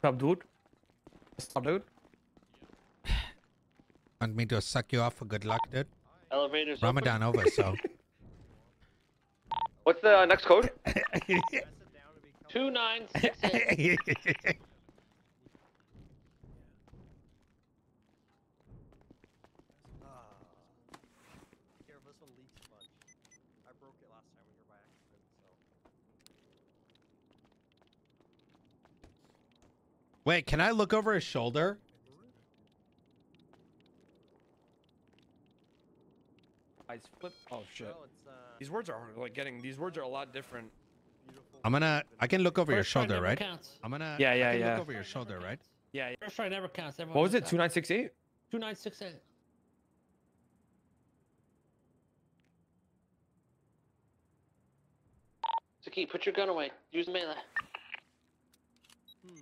What's up, dude? What's up, dude? Want me to suck you off for good luck, dude? Elevators. Ramadan over, so. What's the uh, next code? Two nine six eight. Here, this one leaks a bunch. I broke it last time we were by accident, so. Wait, can I look over his shoulder? Eyes flip. Oh shit. No, it's uh. These words are like getting. These words are a lot different. I'm gonna. I can look over your First try shoulder, right? Counts. I'm gonna. Yeah, I yeah, can yeah. Look over your shoulder, right? Yeah. yeah. First try never counts. What was it? Two nine six eight. Two nine six eight. Saki, put your gun away. Use melee. Hmm.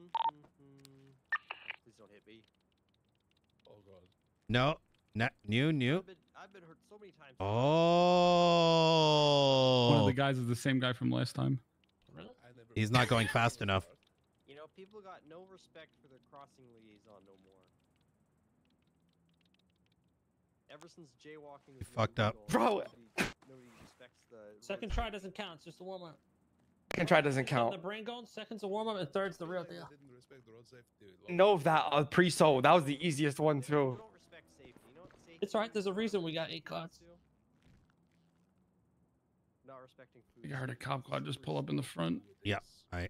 Hmm, hmm, hmm. Oh, Please don't hit me. Oh god. No. No. New. New. I've been, I've been hurt so many times. One Oh. of the guys is the same guy from last time. Really? He's not going fast enough. You know, people got no respect for their crossing liaison no more. Ever since jaywalking was made fucked up. legal, Bro. Nobody, nobody respects the Second try doesn't count. It's just a warm up. Second try doesn't count. The brain going. Second's a warm up, and third's the real deal. didn't respect the road safety law. No, that uh, pre-so. That was the easiest one too. It's alright. There's a reason we got eight cards. Not respecting food. I heard a cop car just pull up in the front. Yeah, I- Yeah,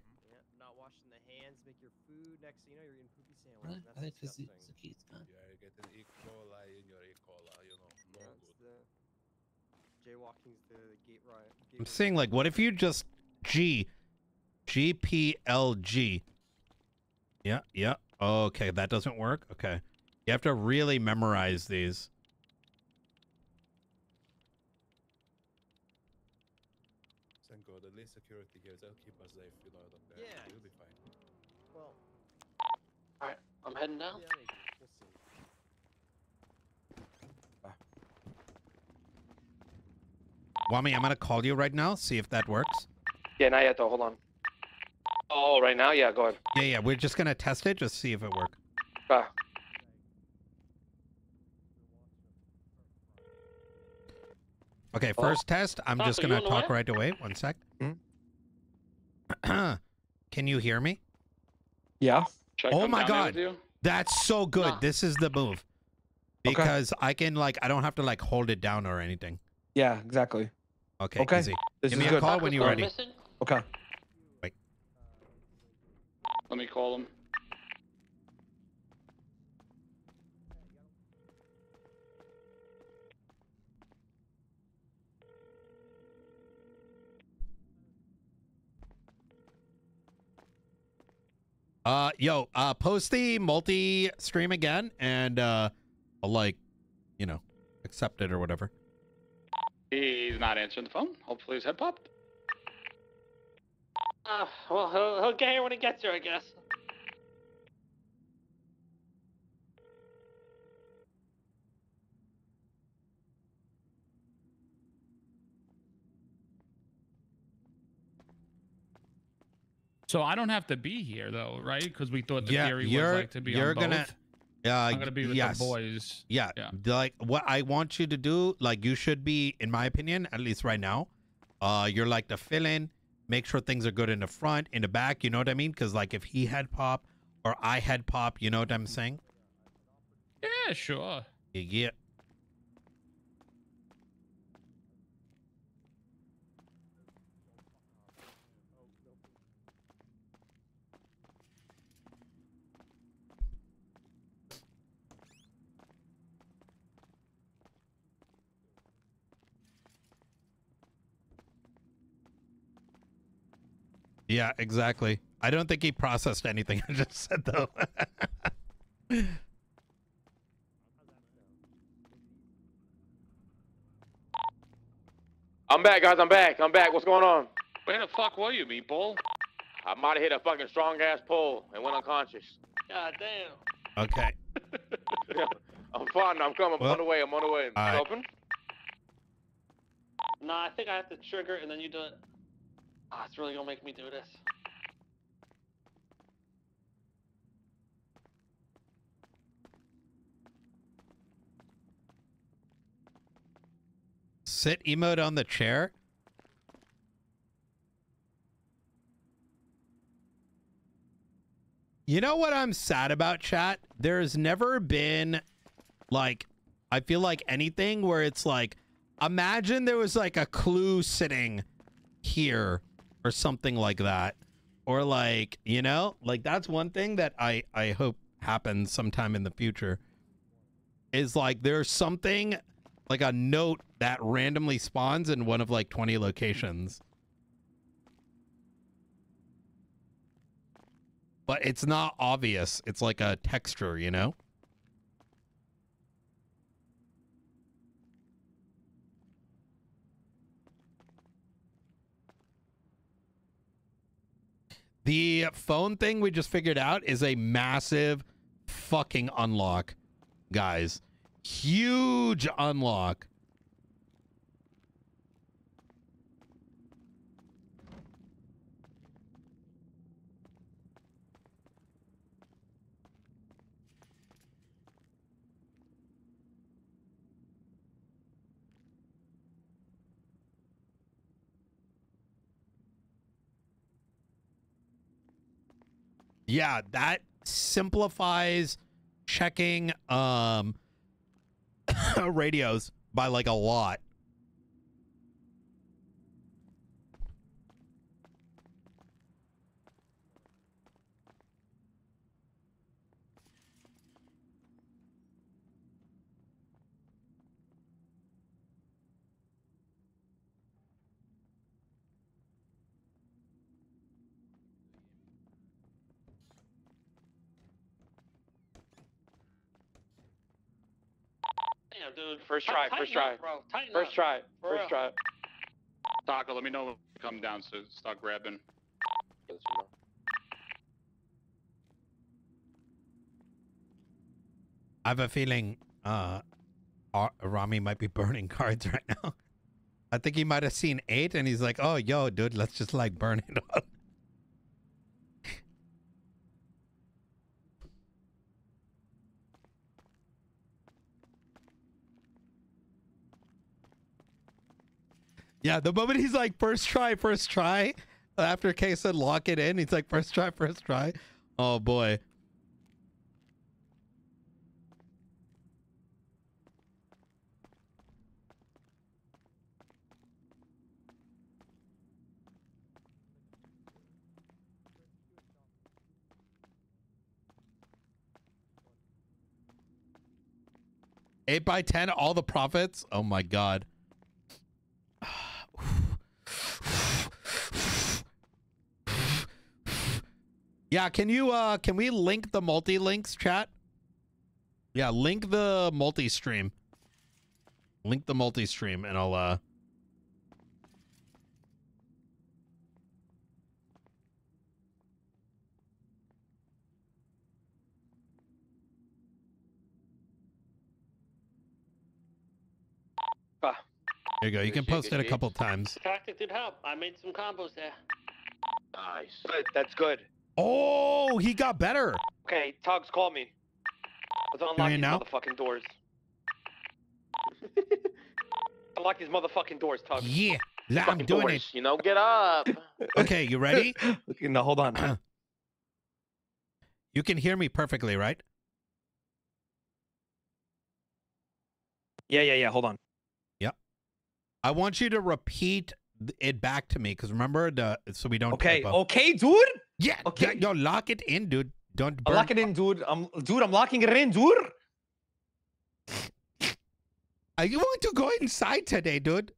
not washing the hands, make your food. Next thing you know, you're eating poopy sandwich. Really? That's disgusting. Yeah, you're getting E. coli in your E. coli, you know. No That's good. The... Jaywalking's the gate riot. Gate I'm saying like, what if you just G, G P L G. Yeah. Yeah. Okay, that doesn't work. Okay. You have to really memorize these. Thank god, at least security here, they'll keep us safe, you know. That Yeah. You'll be fine. Well, I'm heading down. yeah, maybe. We'll see. Wami, I'm gonna call you right now. See if that works. Yeah, not yet though. Hold on. Oh, right now? Yeah, go ahead. Yeah, yeah. We're just gonna test it, just see if it works. Ah. Okay, Oh. first test. I'm Taco, just gonna talk right away. One sec. Can you hear me? Yeah. Should I Oh come my down there God. with you? That's so good. Nah. This is the move. Okay. Because I can like I don't have to like hold it down or anything. Yeah. Exactly. Okay, Okay. easy. This Give is me a good. call when you're ready. Missing? Okay. Let me call him. Uh yo, uh post the multi stream again and uh I'll like, you know, accept it or whatever. He's not answering the phone. Hopefully his head popped. Uh, well, he'll, he'll get here when he gets here, I guess. So I don't have to be here though, right? Because we thought the Yeah, theory was like to be you're on both. gonna- Uh I'm gonna be with yes. the boys. Yeah, Yeah. Like what I want you to do, like you should be, in my opinion, at least right now. Uh, you're like the fill in. Make sure things are good in the front, in the back. You know what I mean? Because like if he had pop or I had pop, you know what I'm saying? Yeah, sure. Yeah, Yeah. Yeah, exactly. I don't think he processed anything I just said though. I'm back, guys. I'm back. I'm back. What's going on? Where the fuck were you, meatball? I might have hit a fucking strong ass pole and went unconscious. God damn. okay. I'm fine. I'm coming. I'm Well, on the way. I'm on the way. It's alright. open? Nah, I think I have to trigger and then you do it. Ah, it's really gonna make me do this. Sit emote on the chair? You know what I'm sad about, chat? There's never been, like, I feel like anything where it's like, imagine there was like a clue sitting here or something like that. Or like, you know, like that's one thing that I I hope happens sometime in the future. Is like there's something like a note that randomly spawns in one of like 20 locations. But it's not obvious. It's like a texture, you know? The phone thing we just figured out is a massive fucking unlock, guys. Huge unlock. Yeah, that simplifies checking um radios by like a lot. Damn, dude. First try, tighten first try. up, bro. Tighten First up. try, For first real. try. Taco, let me know when you come down so start grabbing. I have a feeling uh Rami might be burning cards right now. I think he might have seen eight and he's like, oh, yo, dude, let's just like burn it up. Yeah, the moment he's like, first try, first try, after Kay said lock it in, he's like, first try, first try. Oh, boy. Eight by ten, all the profits. Oh my god. Yeah, can you uh can we link the multi links chat? Yeah, link the multi stream. Link the multi stream and I'll uh Ah. There you go. You can post it a couple times. Tactic did help. I made some combos there. Nice. Good, that's good. Oh, he got better. Okay, Tuggz, call me. Let's unlock you these now? motherfucking doors. unlock these motherfucking doors, Tuggz. Yeah, I'm Fucking doing doors. it. You know, get up. Okay, you ready? Okay, no, hold on. You can hear me perfectly, right? Yeah, yeah, yeah. Hold on. Yep. I want you to repeat it back to me because remember the so we don't. Okay, typo. okay, dude. Yeah, okay. Yo, lock it in, dude. Don't burn. lock it in, dude. I'm, dude. I'm locking it in, dude. Are you going to go inside today, dude?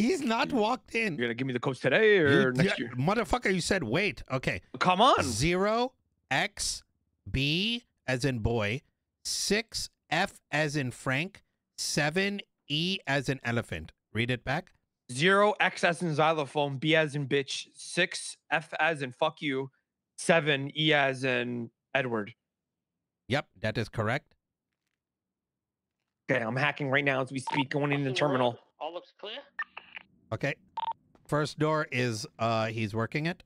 He's not walked in. You're gonna give me the coach today or You- next year? Motherfucker, you said wait. Okay. Come on. Zero X B as in boy, six F as in Frank, seven E as in elephant. Read it back. Zero X as in xylophone, B as in bitch, six F as in fuck you, seven E as in Edward. Yep, that is correct. Okay, I'm hacking right now as we speak, going in the terminal. All looks clear. Okay. First door is uh he's working it.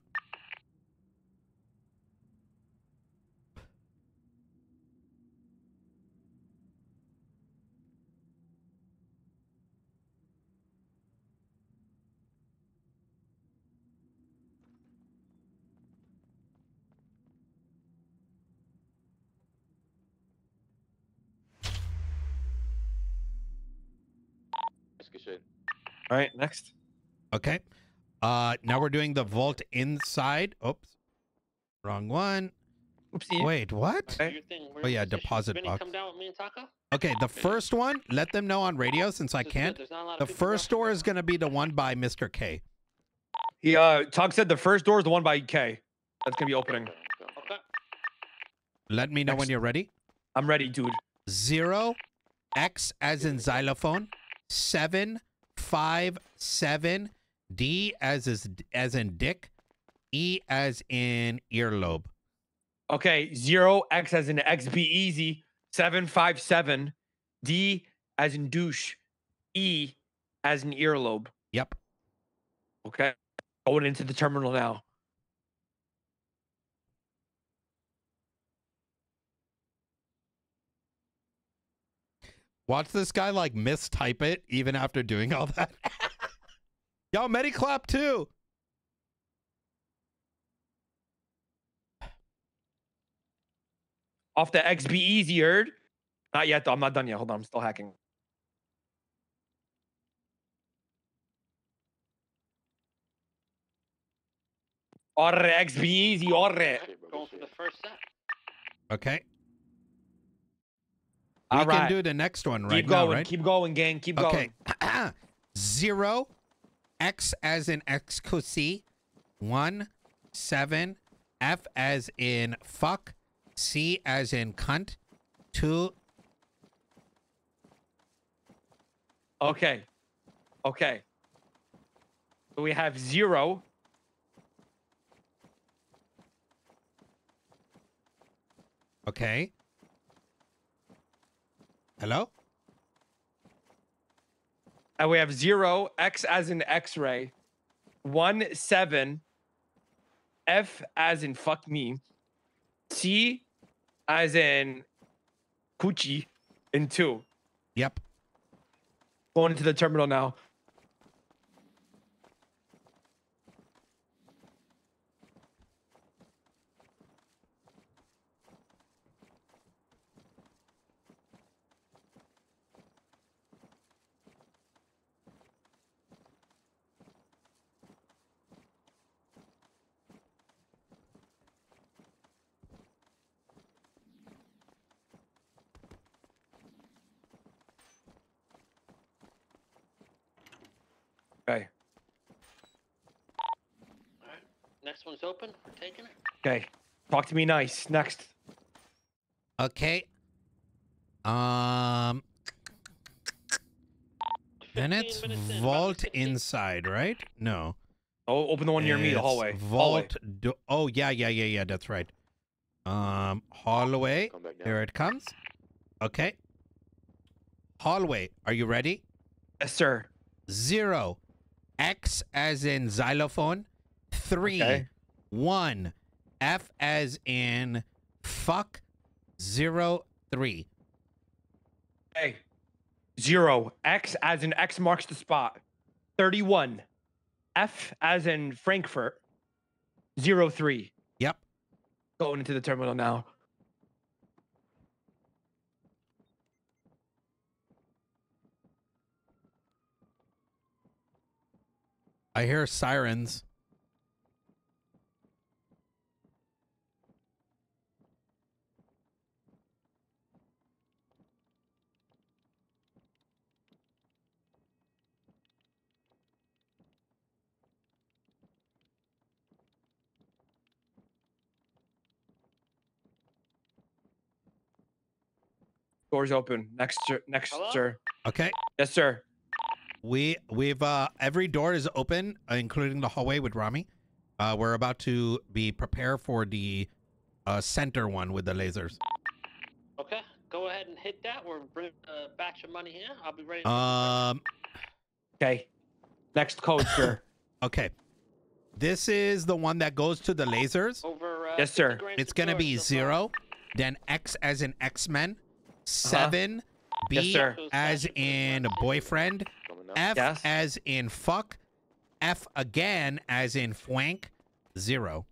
That's good shit. All right, next. Okay. Uh now we're doing the vault inside. Oops. Wrong one. Oopsie. Wait, what? Okay. Do your thing. We're Oh, yeah, deposit box. come down with me and Taco. Okay, the first one, let them know on radio since I This is good. can't. There's not a lot The first door is going to be the one by Mr. K. He uh Tug said the first door is the one by K. That's gonna be opening. Okay. Let me know when you're ready. I'm ready, dude. Zero, X as in xylophone, seven, five, seven, D as is as in dick, E as in earlobe. Okay, zero X as in X be easy. Seven five seven. D as in douche. E as in earlobe. Yep. Okay. Going into the terminal now. Watch this guy like mistype it even after doing all that. Yo, Mediclap too. Off the X be easy, heard? Not yet though. I'm not done yet. Hold on, I'm still hacking. Orre, X be easy, orre. Going for the first set. Okay. We All can right. do the next one right keep going, now, right? keep going, gang. Keep Okay. going. Zero, X as in excuse, one, seven, F as in fuck, C as in cunt, two. Okay. Okay. So we have zero. Okay. Hello? And we have zero, X as in X ray, one, seven, F as in fuck me, C as in coochie, and two. Yep. Going into the terminal now. Okay. All right. Next one's open. We're taking it. Okay. Talk to me nice. Next. Okay. Um. Then it's in, vault inside, right? No. Oh, open the one near me, the hallway. Vault. Do- oh yeah, yeah, yeah, yeah. That's right. Um, hallway. Come back down. Here it comes. Okay. Hallway. Are you ready? Yes, sir. Zero. X as in xylophone. Three. Okay. One. F as in fuck. zero three. Hey. Zero. X as in X marks the spot. 31. F as in Frankfurt. Zero three. Yep. Going into the terminal now. I hear sirens. Doors open. Next, sir. Next, Hello? sir. Okay. Yes, sir. We we've uh every door is open, uh, including the hallway with Rami. Uh, we're about to be prepared for the uh center one with the lasers. Okay. Go ahead and hit that. We're bringing a batch of money here. I'll be ready. to- Um, Okay. Next code, sir. Okay. This is the one that goes to the lasers. Over. Uh, Yes, sir. It's gonna be so far. zero, then X as in X Men, seven, B Yes, sir. as in boyfriend, F Yes. as in fuck, F again as in fwank, zero.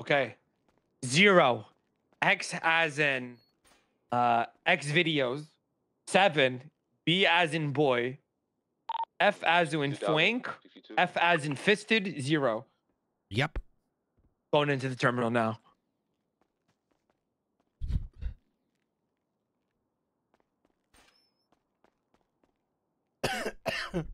Okay. Zero. X as in uh X videos. Seven. B as in boy. F as in 2000, flank. 62. F as in fisted. Zero. Yep. Going into the terminal now.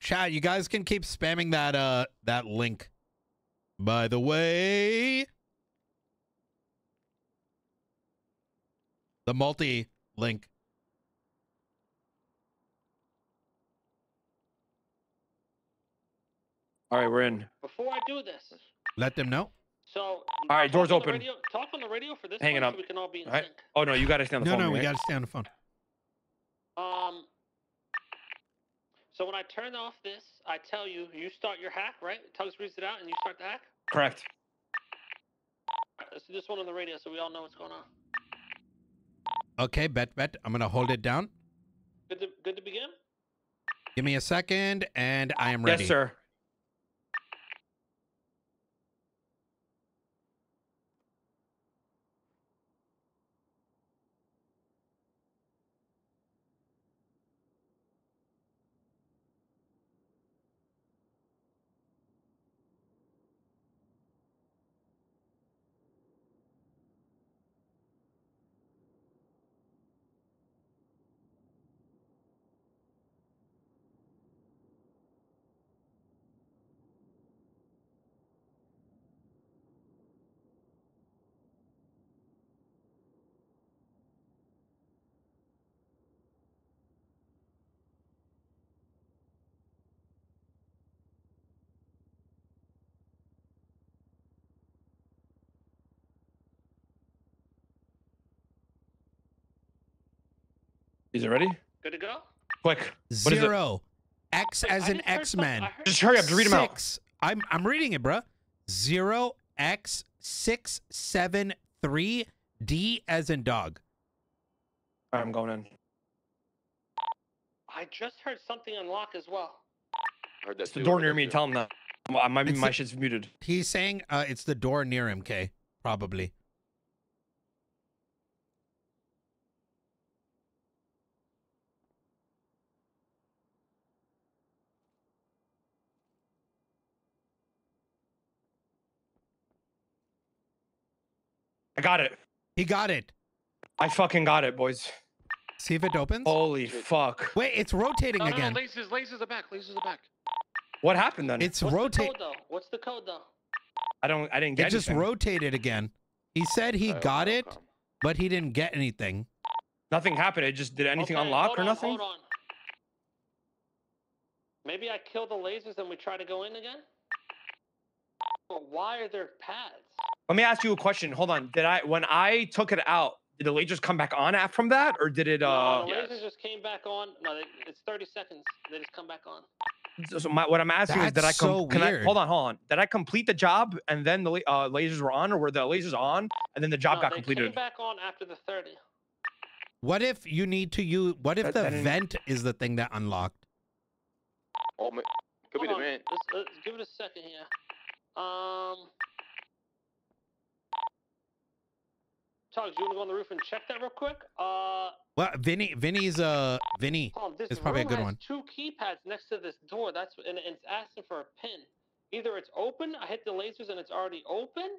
Chat, you guys can keep spamming that uh that link. By the way, the multi link. All right, we're in. Before I do this, Let them know. So. All right, doors open. radio- talk on the radio for this Hanging up. so we can all be in All right. sync. Oh no, you gotta stay on the No, phone. no, no, we right? gotta stay on the phone. Um. So when I turn off this, I tell you, you start your hack, right? Tuggz reads it out, and you start the hack. Correct. Alright, Let's do this one on the radio so we all know what's going on. Okay, bet bet. I'm gonna hold it down. Good to good to begin. Give me a second, and I am ready. Yes, sir. Is it ready? Good to go. Quick. What is it? Zero. X Wait, as I in just heard X something- Men. I heard- Just hurry up. Just read them out. Six. I'm I'm reading it, bruh. Zero X six seven three D as in dog. All right, I'm going in. I just heard something unlock as well. Heard that It's the too, door heard near that me. too. Tell him that. My, my, It's my the- shit's muted. He's saying uh, it's the door near him. K probably. I got it. He got it. I fucking got it, boys. See if it opens. Holy fuck. Wait, it's rotating No, no, again. no, lasers, lasers are back. Lasers are back. What happened then? It's rotating. the rotate. code though? What's the code though? I don't. I didn't get It just rotated again. He said he Alright, got it, okay. but he didn't get anything. Nothing happened. It just did anything Okay, unlock hold or on, nothing? Hold on. Maybe I kill the lasers and we try to go in again. But why are there pads? Let me ask you a question. Hold on. Did I when I took it out? Did the lasers come back on after from that, or did it? Uh, no, the yes. lasers just came back on. No, they, it's 30 seconds. They just come back on. so my, what I'm asking is, did I That's com- so can I weird. hold on, hold on? Did I complete the job and then the uh, lasers were on, or were the lasers on and then the job no, got they completed? came back on after the 30. What if you need to use? What if That- the that vent is the thing that unlocked? Oh, ma- could be Hold the on, vent. Let's, let's give it a second here. Um, Tuggz, you want to go on the roof and check that real quick? Uh, Well, Vinny, Vinny's uh, Vinny. hold on, this It's probably a room good has one. two keypads next to this door. That's and it's asking for a pin. Either it's open, I hit the lasers and it's already open,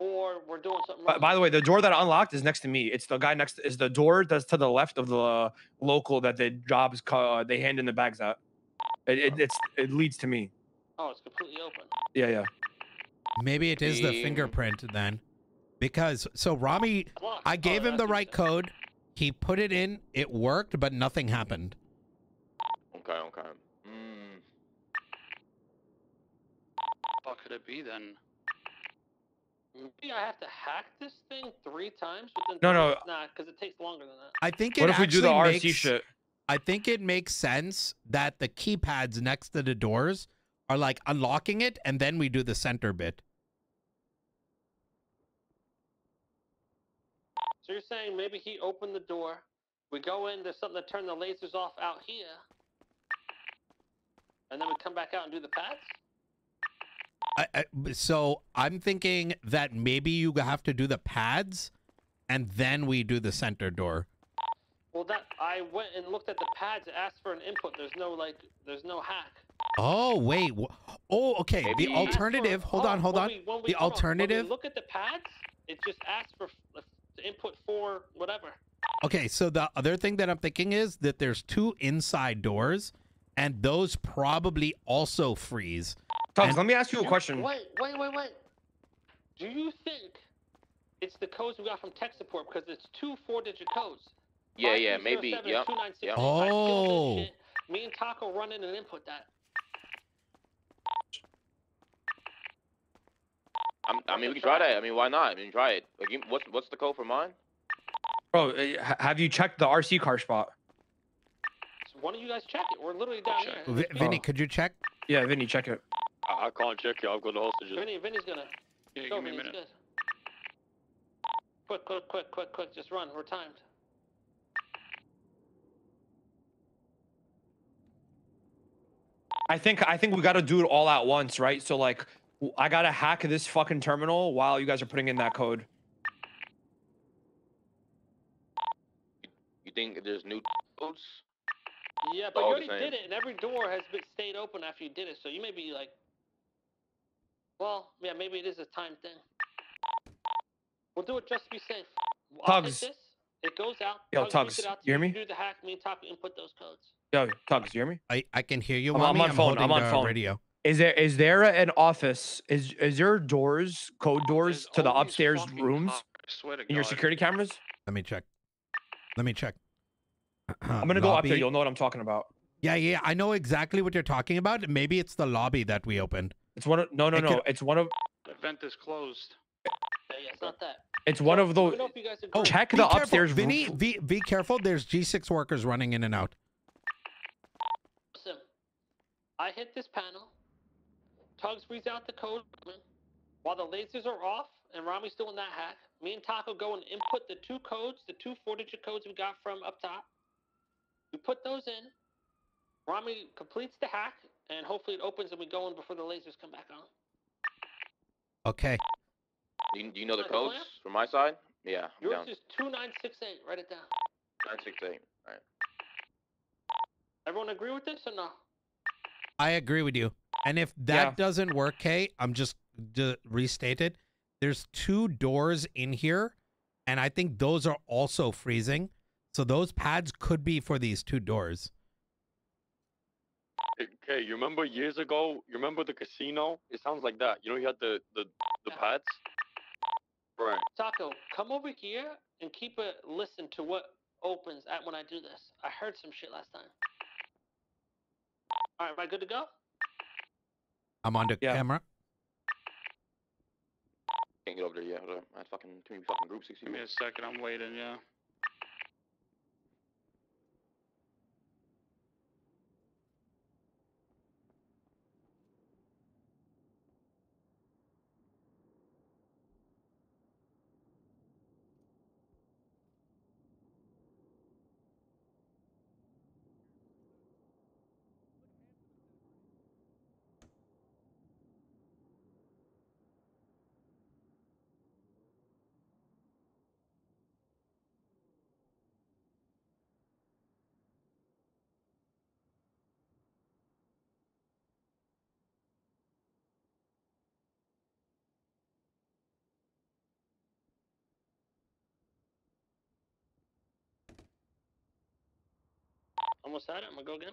or we're doing something By, wrong. by the way, the door that unlocked is next to me. It's the guy next. Is the door that's to the left of the local that the jobs ca- they hand in the bags at. It, it it's it leads to me. oh, it's completely open. Yeah, yeah. Maybe it is the fingerprint then, because so Rami, Unlocked. I Oh, gave him the right code. He put it in. It worked, but nothing happened. Okay, okay. Mm. What could it be then? Maybe I have to hack this thing three times. No, no. Nah, because it takes longer than that. I think it What if we do the actually RC makes- shit? I think it makes sense that the keypads next to the doors are like unlocking it, and then we do the center bit. So you're saying maybe he opened the door, we go in, there's something to turn the lasers off out here, and then we come back out and do the pads? I, I, so I'm thinking that maybe you have to do the pads, and then we do the center door. Well, that I went and looked at the pads, asked for an input. There's no like, there's no hack. Oh wait. Oh, okay. Maybe- The Ask for- alternative. Hold oh, on. Hold when on. we- when we- The hold on, alternative. look at the pads, it just asks for input for whatever. Okay, so the other thing that I'm thinking is that there's two inside doors, and those probably also freeze. Tuggz, And- let me ask you a question. Wait, wait, wait, wait. Do you think it's the codes we got from tech support because it's two four-digit codes? Yeah, yeah, maybe. 5207 Yep. yep. I killed this Oh. Me and Taco run in and input that. I'm, I mean, we can try that. I mean, why not? I mean, try it. Like, give- what's what's the code for mine? Bro, uh, have you checked the RC car spot? So why don't you guys check it? We're literally down here. Vi- Vinny, Oh. could you check? Yeah, Vinny, check it. I, I can't check it. I've got the hostages. Vinny, Vinny's gonna. Yeah, Go, give me a Vinny, it's minute. good. Quick, quick, quick, quick, quick. Just run. We're timed. I think I think we got to do it all at once, right? So like, w- I gotta hack this fucking terminal while you guys are putting in that code. You think there's new codes? Yeah, but you already same. did it, and every door has been stayed open after you did it. So you may be like, well, yeah, maybe it is a time thing. We'll do it just to be safe. I'll Tuggz. It goes out. Yo, Tuggz reads Tuggz, it out you hear you. me? Do the hack. Me and Taco input those codes. Yo, Tuggz, you hear me? I, I can hear you. I'm- I'm Wami. on phone, I'm on the phone. radio. Is there is there an office? Is is there doors, code doors to the upstairs rooms cops, I swear to in your security cameras? Let me check. Let me check. I'm gonna go up there. You'll know what I'm talking about. Yeah, yeah. I know exactly what you're talking about. Maybe it's the lobby that we opened. It's one of no no It no. could- It's one of The vent is closed. Yeah, yeah, it's not that. it's one So, of those. me know if you guys agree. Oh, Check the careful. upstairs Vinny, be, be careful. There's G6 workers running in and out. Listen, I hit this panel. Tuggz reads out the code while the lasers are off, and Rami's still in that hack. Me and Taco go and input the two codes, the two four-digit codes we got from up top. We put those in. Rami completes the hack, and hopefully it opens and we go in before the lasers come back on. Okay. Do you, do you know the Like plan? codes from my side? Yeah, I'm Yours down. is 2968. Write it down. Nine six eight. All right. Everyone agree with this or no? I agree with you. And if that Yeah. doesn't work, Kay, I'm just to restate it. There's two doors in here, and I think those are also freezing. So those pads could be for these two doors. Okay, you remember years ago? You remember the casino? It sounds like that. You know, you had the the the pads. Right. Taco, come over here and keep a listen to what opens at when I do this. I heard some shit last time. All right, am I good to go? I'm on the Yeah. camera. Can't get over there yet. Hold. I fucking too many fucking groups. Sixty. Give me a second. I'm waiting. Yeah. Almost had it. I'm gonna go again.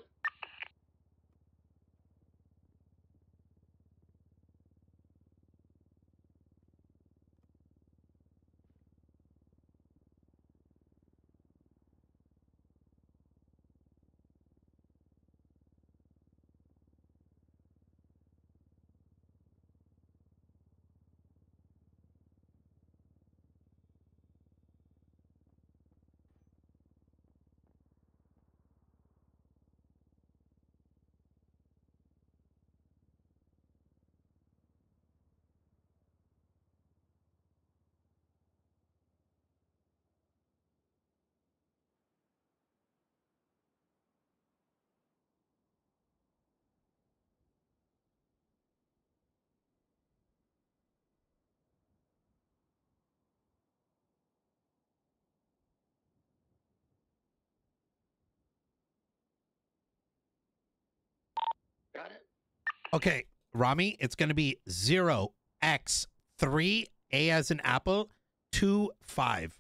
Okay, Rami, it's going to be 0 x 3 A as in apple 2 5.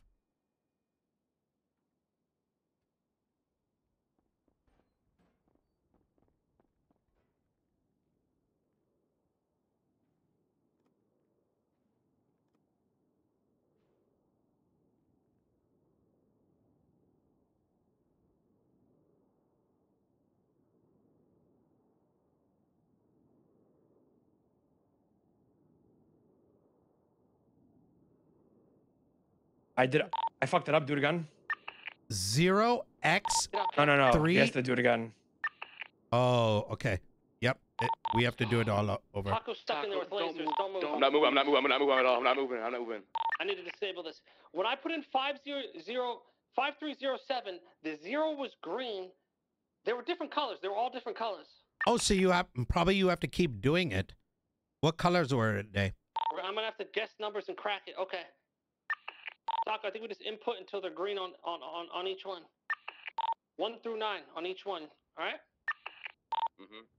I did. I fucked it up. Do it again. 0 x No, no, no. Three- He has to do it again. Oh, okay. Yep. It, we have to do it all over. Taco's stuck in there with Taco, don't lasers. move, Don't move. I'm not moving. I'm not moving. I'm not moving at all. I'm not moving. I'm not moving. I need to disable this. When I put in 500 5307, the zero was green. They were different colors. They were all different colors. Oh, so you have probably you have to keep doing it. What colors were it today? I'm gonna have to guess numbers and crack it. Okay. Taco, I think we just input until they're green on on on, on each one. One through nine on each one. All right. Mm-hmm.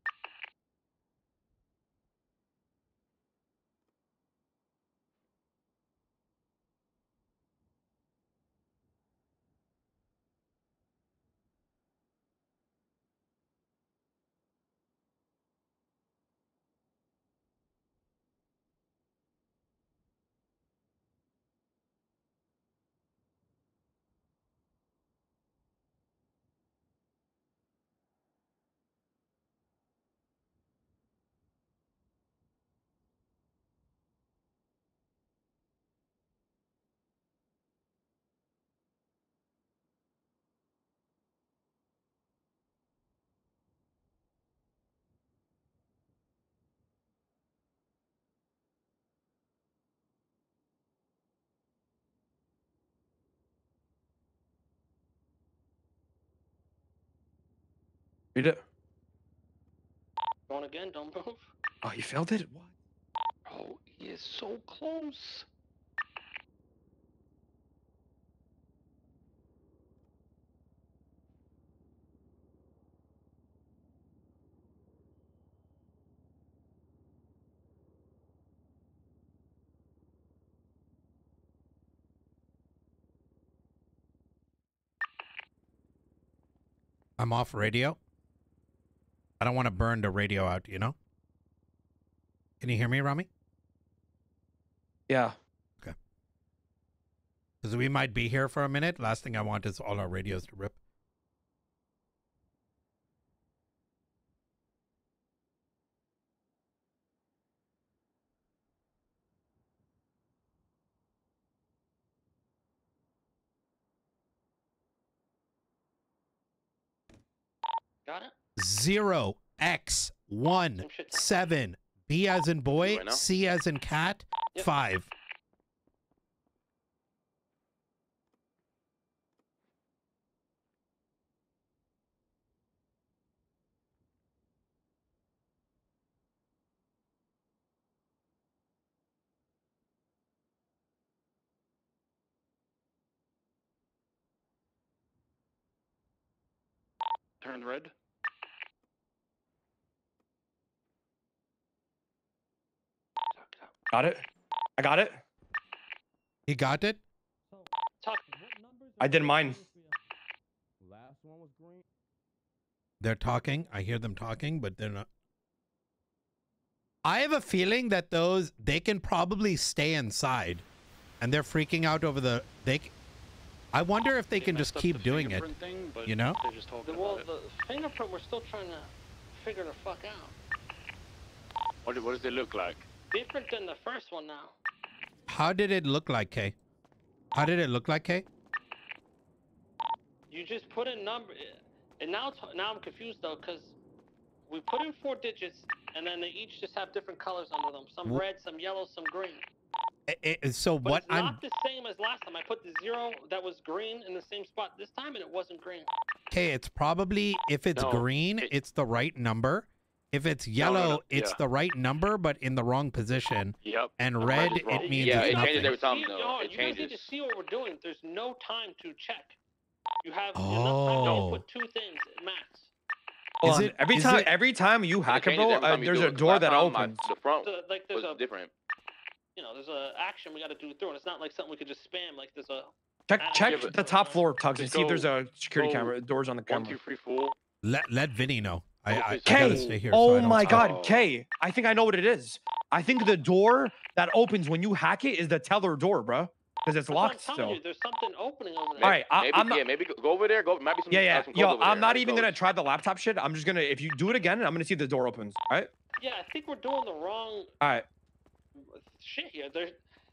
Read it. Going again. Don't move. Oh, you failed it. What? Oh, he is so close. I'm off radio. I don't want to burn the radio out, you know? Can you hear me, Rami? Yeah. Okay. Because we might be here for a minute. Last thing I want is all our radios to rip. Got it. Zero X one seven B as in boy, C as in cat, Yep. five. Turned red. Got it. I got it. He got it. I did mine. Last one was green. They're talking. I hear them talking, but they're not. I have a feeling that those they can probably stay inside, and they're freaking out over the they. I wonder if they can just keep doing it. Thing, but you know? They're just talking The, well, about it. the fingerprint. We're still trying to figure the fuck out. What, what does it look like? Different than the first one now. How did it look like, Kay? How did it look like, Kay? You just put in number, and now it's, now I'm confused though, because we put in four digits, and then they each just have different colors under them. Some Wh- red, some yellow, some green. I- I- so But what it's I'm not the same as last time. I put the zero that was green in the same spot this time, and it wasn't green. okay? It's probably if it's No, green, it- it's the right number. If it's no, yellow, no, it's yeah. the right number, but in the wrong position. Yep. And The red, is wrong. it means Yeah, it's it changes nothing. every time though. no, It you guys need to changes. see what we're doing. There's no time to check. You have enough time Oh. to put two things max. Hold Is it- every is time, it- every time you hack a changes bro, uh, there's a door that time, my- opens. The front So, like, there's was a, different. you know, there's a action we got to do through, and it's not like something we could just spam. Like there's a. Check, Yeah, check but- the top floor, Tuggz, and Just see if there's a security go camera, doors on the One, camera. two, three, four. Let let Vinny know. I, I, I Okay, gotta stay here. so I oh don't my. God, Kay, I think I know what it is. I think the door that opens when you hack it is the teller door, bro, because it's That's I'm locked telling still. you, there's something opening over there. All right, I, maybe, I'm not. yeah, maybe go- go over there. Go, might be some. Yeah, uh, yeah. some Yo, I'm not might be even gonna try the laptop shit. I'm just gonna, if you do it again, I'm gonna see if the door opens. All right. Yeah, I think we're doing the wrong All right. shit here. There's,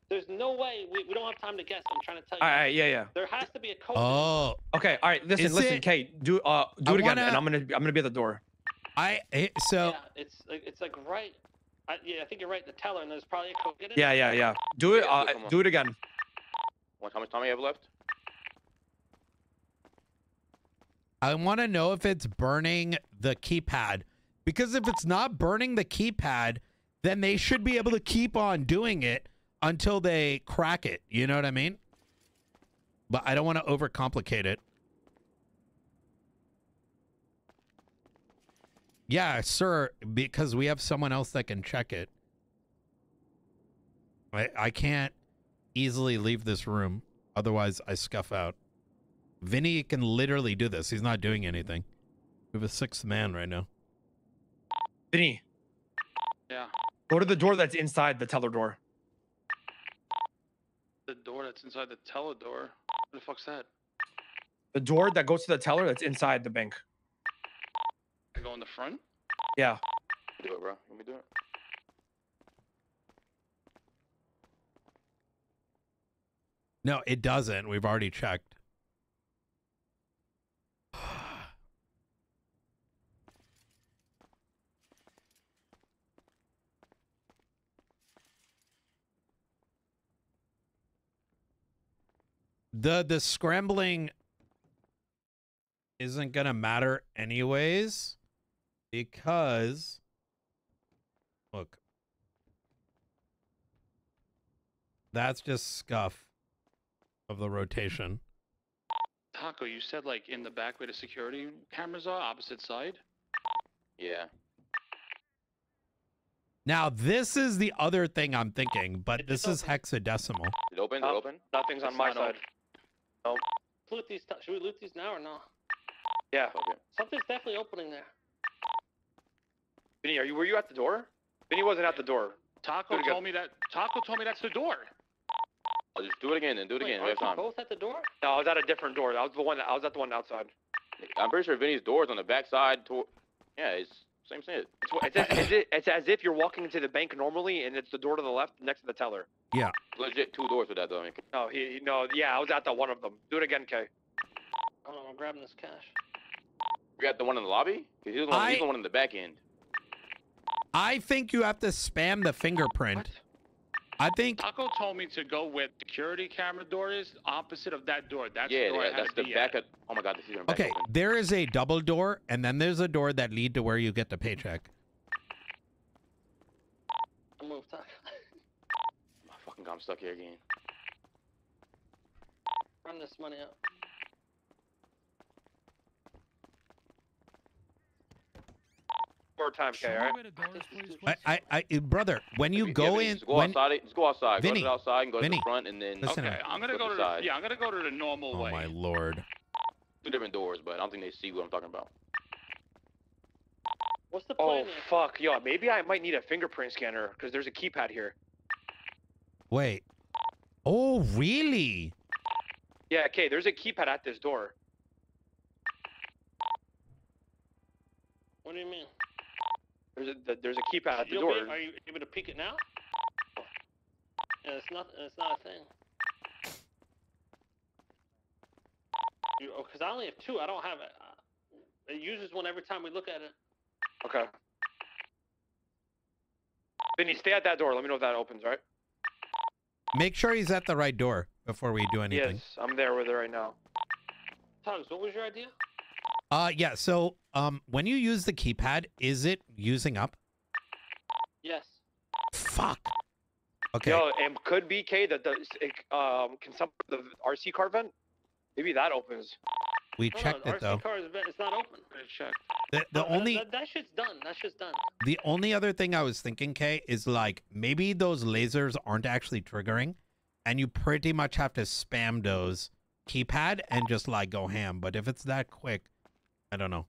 there's no way we, we don't have time to guess. I'm trying to tell you. All right. Yeah, yeah. There has to be a code. Oh, Okay. All right. Listen, Is listen, it- Kay. Do uh, do I it again, wanna- and I'm gonna, I'm gonna be at the door. I eh, so yeah, it's like it's like right. I, yeah, I think you're right. The teller, and there's probably a code. Get it? Yeah, yeah, yeah. Do it. Yeah, Uh, do it, do it again. What- How much time you have left? I want to know if it's burning the keypad because if it's not burning the keypad, then they should be able to keep on doing it until they crack it. You know what I mean? But I don't want to overcomplicate it. Yeah, sir, because we have someone else that can check it. I I can't easily leave this room, otherwise I scuff out. Vinny can literally do this. He's not doing anything. We have a sixth man right now. Vinny, Yeah. go to the door that's inside the teller door. The door that's inside the teller door. What the fuck's that? The door that goes to the teller that's inside the bank. I go in the front? Yeah. Do it, bro. Let me do it. No, it doesn't. We've already checked. The the scrambling isn't gonna matter anyways because look that's just scuff of the rotation. Taco, you said like in the back where the security cameras are, opposite side? Yeah. Now, this is the other thing I'm thinking, but It this just is hexadecimal. It open? It open? Nothing's on It's my not side. open. Loot these. t- Should we loot these now or no? Yeah. Okay. Something's definitely opening there. Vinny, are you? Were you at the door? Vinny wasn't at the door. Taco Do told me that. Taco told me that's the door. I'll just do it again and do it Wait, again. We aren't have you time. both at the door? No, I was at a different door. I was the one. I was at the one outside. I'm pretty sure Vinny's door is on the back side. To... Yeah, it's same shit. It's, it's, as, it's, it's as if you're walking into the bank normally, and it's the door to the left next to the teller. Yeah. Legit two doors for that though. I No, he, he no. Yeah, I was at the one of them. Do it again, Kay. Hold on, I'm grabbing this cash. you got the one in the lobby? he's the one, he's the one in the back end. I think you have to spam the fingerprint. What? I think Taco told me to go with security camera door is, opposite of that door. That's yeah, the door yeah, I that's the back at. of. Oh my god, this is gonna back okay, open. there is a double door and then there's a door that lead to where you get the paycheck. Move, Taco. Oh, fucking god, I'm stuck here again. Run this money out. More time, Kay. me All right. where the door is, please, I, please. I, I eh, brother, when you Yeah, go Vinny, in, just go when outside. Just go outside. Vinny, go to the outside and go to Vinny, the front, and then listen to Okay, me. I'm gonna Flip go to the the, side. yeah, I'm gonna go to the normal oh way. Oh my lord, two different doors, but I don't think they see what I'm talking about. What's the Oh plan here? fuck, yo, maybe I might need a fingerprint scanner because there's a keypad here. wait, oh really? Yeah, Kay, there's a keypad at this door. What do you mean? There's a th- there's a keypad at the You'll door. Be, are you able to peek it now? Yeah, it's not. It's not a thing. You, oh, cause I only have two. I don't have it. Uh, It uses one every time we look at it. Okay. Vinny, stay at that door. Let me know if that opens, right? Make sure he's at the right door before we do anything. Yes, I'm there with it right now. Tuggz, what was your idea? Uh, yeah. So, um, when you use the keypad, is it using up? Yes. Fuck. Okay. Yo, it could be K that the it, um can some the RC car vent? Maybe that opens. We No, checked no, it RC though. car is it's not open. I checked. The, the No, only that, that shit's done. That shit's done. the only other thing I was thinking, K, is like maybe those lasers aren't actually triggering, and you pretty much have to spam those keypad and just like go ham. But if it's that quick, I don't know.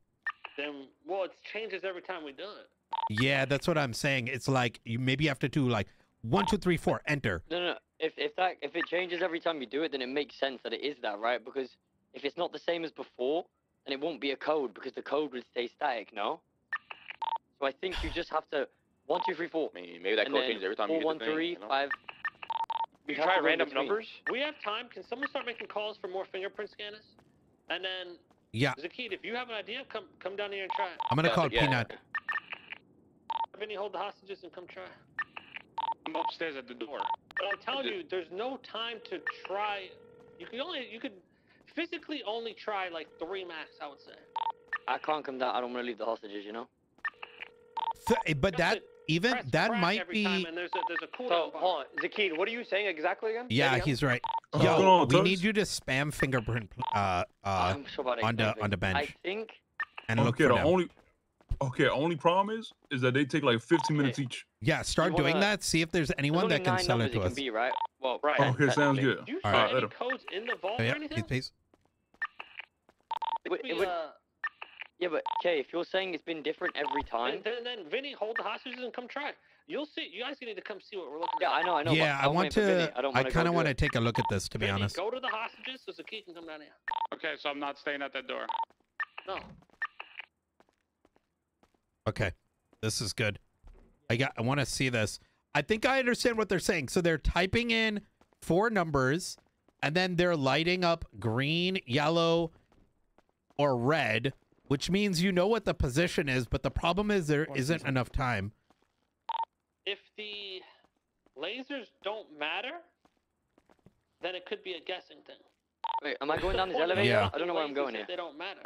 Then well, it changes every time we do it. Yeah, that's what I'm saying. It's like you maybe have to do like one, two, three, four, enter. No, no, no. If if that if it changes every time you do it, then it makes sense that it is that, right? Because if it's not the same as before, then it won't be a code because the code would stay static. No. So I think you just have to one, two, three, four. I mean, maybe that code changes every time four, you one, hit the thing, three, you know? five. You try to go in random numbers? We have time. Can someone start making calls for more fingerprint scanners? And then Yeah, Zakid, if you have an idea, come come down here and try it. I'm gonna Yeah, call but yeah. Peanut. Vinny, hold the hostages and come try. I'm upstairs at the door. But I'm telling just- you, there's no time to try. You could only you could physically only try like three max. I would say. I can't come down. I don't want to leave the hostages. You know. Th- eh, but Just that even that might every time, be. and there's a there's a cooldown So, hold on. Zakid, what are you saying exactly again? Say it Yeah, again? he's right. What's Yo, going on, we Tuggz? need you to spam fingerprint uh uh I'm sure about on the- on the things. I bench. think and look okay, for the them. only okay, only problem is is that they take like 15 minutes each. Yeah, start doing wanna- that. See if there's there's anyone only that can sell it to can us. be, right? Well, Right. ten, Okay, sounds good. Do you All find any later. codes in the vault Oh, or yeah, anything? please, please. It would- it would- uh, yeah, but okay, if you're saying it's been different every time, and then, then Vinny, hold the hostages and come try. You'll see. You guys need to come see what we're looking yeah, at. I know, I know. yeah, I want waiting Vinny. to. I don't I kind of want to take a look at this, to be honest. go to the hostages so Zakid can come down here. Okay, so I'm not staying at that door. No. Okay, this is good. I got. I want to see this. I think I understand what they're saying. So they're typing in four numbers, and then they're lighting up green, yellow, or red, which means you know what the position is. But the problem is there One isn't enough time. If the lasers don't matter, then it could be a guessing thing. Wait, am I going down this elevator? Yeah. I don't know where I'm going is here. They don't matter.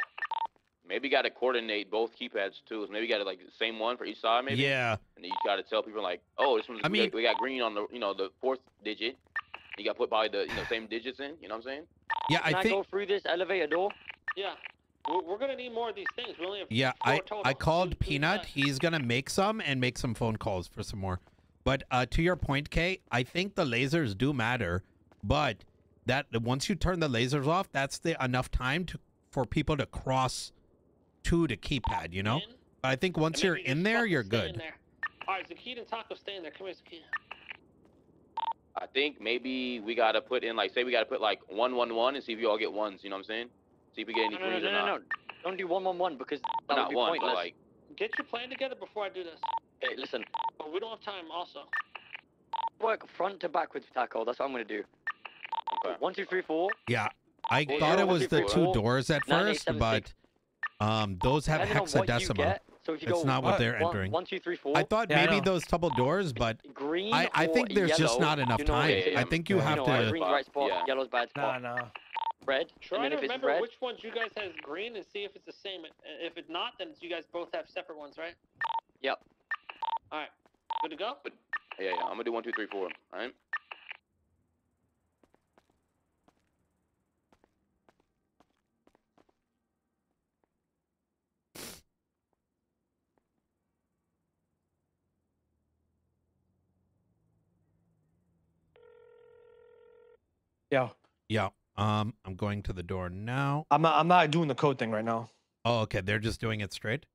Maybe got to coordinate both keypads too. Maybe got to like the same one for each side, maybe. Yeah. And you got to tell people like, oh, this one's I we, mean- got, we got green on the you know the fourth digit. You got to put by the you know same digits in. You know what I'm saying? Yeah, Can I I, think. go through this elevator door? Yeah. We're, we're gonna need more of these things. We only have Yeah, four I total. I called Peanut. He's gonna make some and make some phone calls for some more. But uh, to your point, Kay, I think the lasers do matter. But that once you turn the lasers off, that's the enough time to for people to cross to the keypad. You know. In, But I think once you're in there, you're good. there. All right, Zakid and Taco, stay in there. Come here, Zakid. I think maybe we got to put in like say we got to put like one one one and see if you all get ones. You know what I'm saying? See if we get any No, no, no, greens no, or no, not. no. Don't do one one one because that Not would be one, pointless. like Get your plan together before I do this. hey, listen, But we don't have time. Also, work front to back with tackle. That's what I'm gonna do. okay. One, two, three, four. Yeah, I Well, thought zero, it one, was two, the three, two four, doors at nine, eight, first, seven, but six. um, those have Depending on what you hexadecimal. get, so if you It's go not what one- they're one- entering. One, two, three, four. I thought Yeah, I maybe know. those double doors, but green. I, I think or there's just yellow, not enough you know, time. Yeah, yeah, I think you yeah. have you know, to. green's right spot, Yeah. yellow's bad Nah, spot. nah. Red. try and then to if it's remember red, which ones you guys has green and see if it's the same. If it's not, then you guys both have separate ones, right? Yep. All right. Good to go. Yeah, yeah. I'm gonna do one two three four. All right. Yeah. Yeah. Um, I'm going to the door now. I'm not. I'm not doing the code thing right now. Oh, okay. They're just doing it straight.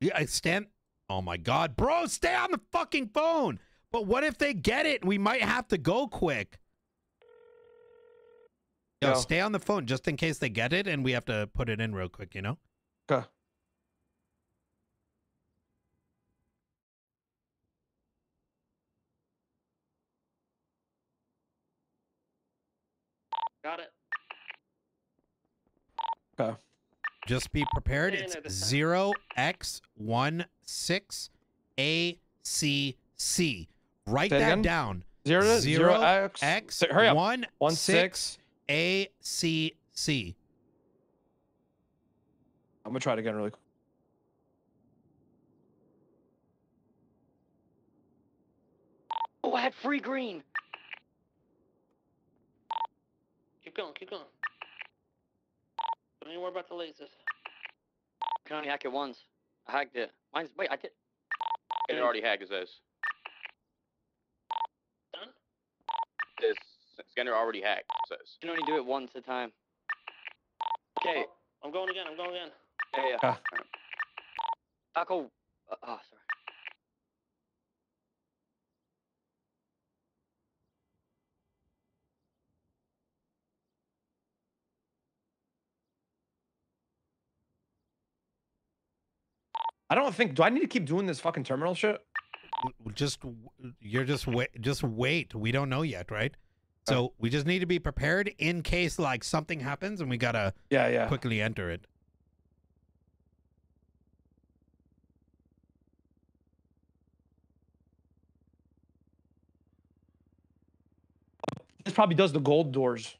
Yeah, I stand. Oh my god, bro, stay on the fucking phone. But what if they get it? We might have to go quick. Yo, Yo. stay on the phone just in case they get it, and we have to put it in real quick. You know. Okay. Got it. Just be prepared. It's there this time. zero X one six A C C. Write Say that again? down. Zero, Zero zero X. X Say- hurry up. one One six six. A C C. I'm gonna try it again really quick. oh, I had free green. Keep going. Keep going. Don't even worry about the lasers. You can only hack it once. I hacked it. Mine's wait, I did. It already hacked, it says. Done? This scanner already hacked, it says. You can only do it once at a time. Okay. Oh, I'm going again. I'm going again. Yeah, yeah. Ah. Taco. Uh, oh, sorry. I don't think. Do I need to keep doing this fucking terminal shit? Just you're just wait. Just wait. We don't know yet, right? So we just need to be prepared in case like something happens and we gotta Yeah, yeah. quickly enter it. This probably does the gold doors.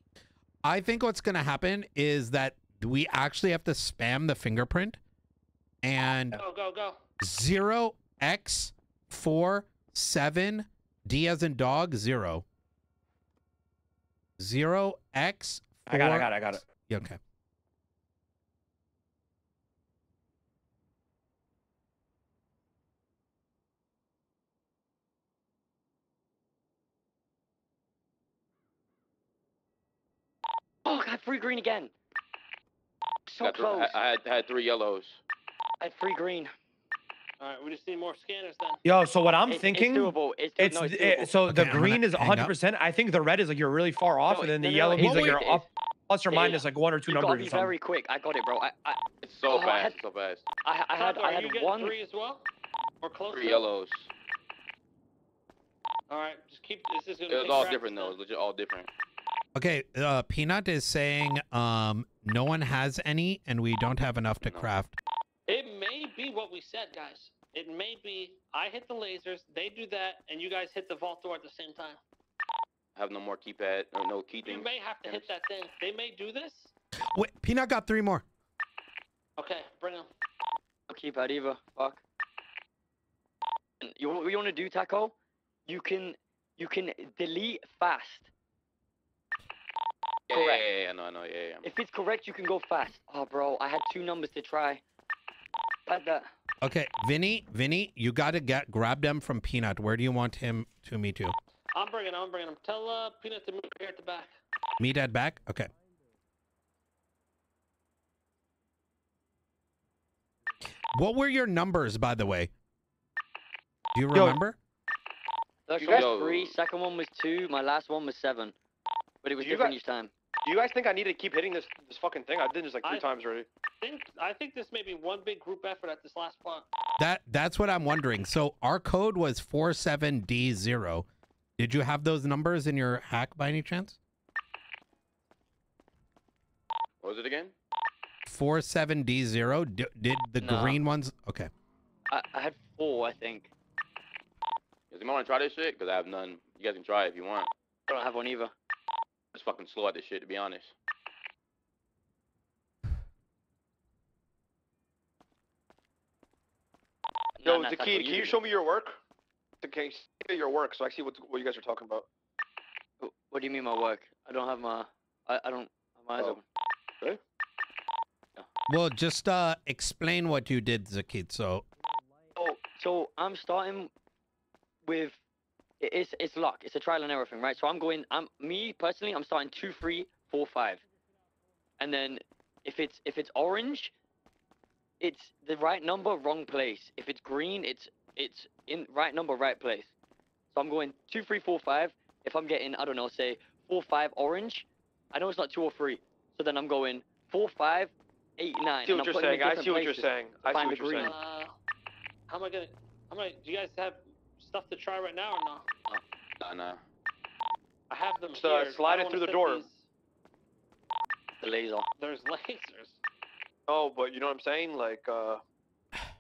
I think what's gonna happen is that we actually have to spam the fingerprint and Go, go, go. zero X four seven D as in dog zero. Zero X. I got it, I got it, I got it. Yeah, Okay. Oh, I had free green again. So Got th- close. I, I had I had three yellows. I had free green. All right, we just need more scanners then. Yo, so what I'm It- tking, It's doable. It's, do- it's, no, it's eh, doable. so the I'm green is hang 100. up. percent I think the red is like you're really far off, No, and then the no, no, yellow no, means like you're off plus or yeah, minus like one or two you gotta numbers be or something. very quick. I got it, bro. I, I, It's so Oh, I fast, had- so fast. I, I had, Taco, I are had you getting one. three as well? Or close Three yellows. All right, just keep. This is gonna. It was all different though. then. It was legit all different. Okay. Uh, Peanut is saying um no one has any and we don't have enough to No. craft. It may be what we said, guys. It may be I hit the lasers, they do that, and you guys hit the vault door at the same time. I have no more keypad, no, no key You may have to hit that thing. They may do this. Wait, Peanut got three more. Okay, bring them. I'll keep that either. Fuck. You what you want to do, Taco? You can you can delete fast. Yeah, correct. yeah, yeah, yeah, no, no, yeah, yeah. If it's correct, you can go fast. Oh, bro, I had two numbers to try. Had. Okay, Vinny, Vinny, you gotta get grab them from Peanut. Where do you want him to meet you? I'm bringing them. I'm bringing them. Tell uh, Peanut to move here at the back. Meet at back. Okay. What were your numbers, by the way? Do you Yo. remember? First one was three, second one was two, my last one was seven. But it was You different got- each time. Do you guys think I need to keep hitting this this fucking thing? I did this like three I- times already. think I think this may be one big group effort at this last spot. That that's what I'm wondering. So our code was 47D0. Did you have those numbers in your hack by any chance? What was it again? 47D0. D- did the No. green ones? Okay. I, I had four, I think. Does anyone want to try this shit? Because I have none. You guys can try it if you want. I don't have one either. It's fucking slow at this shit, to be honest. Nah, Yo, nah, the Taco. Can you do show me your work? The- Can you see your work so I see what what you guys are talking about? What do you mean my work? I don't have my. I, I don't have my eyes Oh. open. Well, just uh explain what you did, Zakid. So Oh, so I'm starting with i- it's it's luck. It's a trial and error thing, right? So I'm going. I'm me personally. I'm starting two, three, four, five, and then if it's if it's orange, it's the right number, wrong place. If it's green, it's it's in right number, right place. So I'm going two, three, four, five. If I'm getting I don't know, say four, five, orange, I know it's not two or three. So then I'm going four, five, eight, nine. I see what you're saying. I see what you're saying. I see what you're saying. Uh, how am I gonna? How am I? Do you guys have stuff to try right now or no? Nah, nah. I have them Just, uh, here. slide I it through the door. these- The laser. There's lasers. Oh, but you know what I'm saying? Like, uh,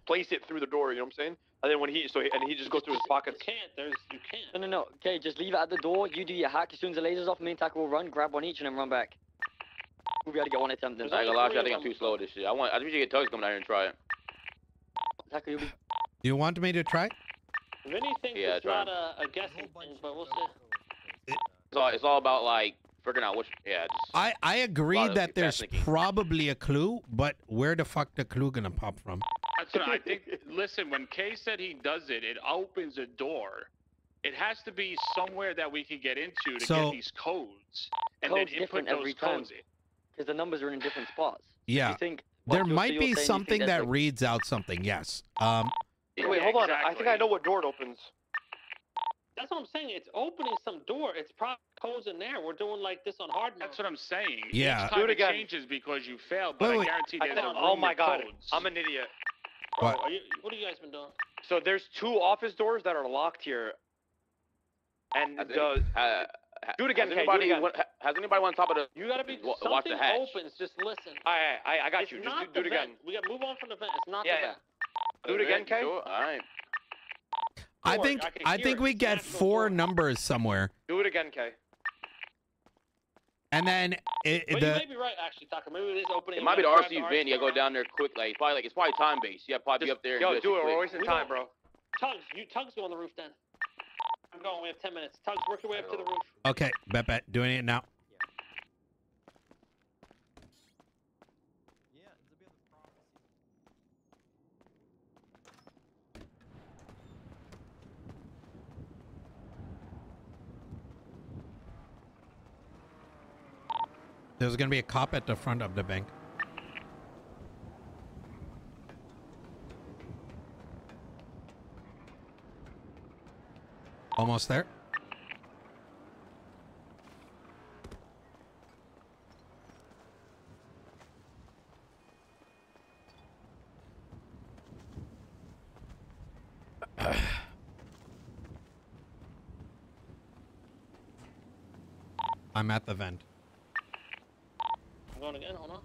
place it through the door. You know what I'm saying? And then when he so he, and he just goes through his You pockets. can't. There's. You can't. No, no, no. Okay, just leave it at the door. You do your hack. As soon as the laser's off, me and Taco will run, grab one each, and then run back. We'll be able to get one attempt in. I ain't only gonna lie I think I'm too slow at this shit. I want. I think we should get Tuggz coming out here and try it. Taco, you'll be. do you want me to try? Vinny thinks Yeah, it's try not a, a guessing thing, but we'll see. It's all. It's all about like figuring out which. Yeah. Just, I I agree that there's fast probably a clue, but where the fuck the clue gonna pop from? That's what I think. Listen, when Kay said he does it, it opens a door. It has to be somewhere that we can get into to So- get these codes, and Code's then input different those every time. codes. Because the numbers are in different spots. Yeah, You think there might be saying you think something that like- reads out something. Yes. Um. Wait, hold on. I think I know what door it opens. That's what I'm saying. It's opening some door. It's probably codes in there. We're doing like this on hard mode. That's what I'm saying. Yeah. Each time Do it it again. changes because you failed, but Wait, I wait. guarantee I there's think- a oh my god, codes. I'm an idiot. What? Are you, what have you guys been doing? So there's two office doors that are locked here, and has, the any, uh, Do it again, Has Kay, do it anybody, again. wa- ha- has anybody on top of the? You gotta be Wa- something watch the hatch. opens. Just listen. I I I got it's you. Just do, do the it again. We gotta move on from the vent. It's not Yeah, the yeah. vent. Do it again, Kay. Sure. All right. I Door, think I I think it. we get four numbers somewhere, Do it again, Kay. and then it, But you the may be right, actually, Taco. Maybe it is opening. It might be the gotta RC van. You gotta go down there quick. Like probably like it's probably time based. Yeah, probably be up there. and Yo, do shit it. We're wasting We time, don't- bro. Tuggz, you Tuggz go on the roof then. I'm going. We have ten minutes. Tuggz, work your way up to the roof. okay, bet bet doing it now. Yeah, it's a bit of prophecy. There's gonna be a cop at the front of the bank. Almost there. I'm at the vent. Going again. Hold on.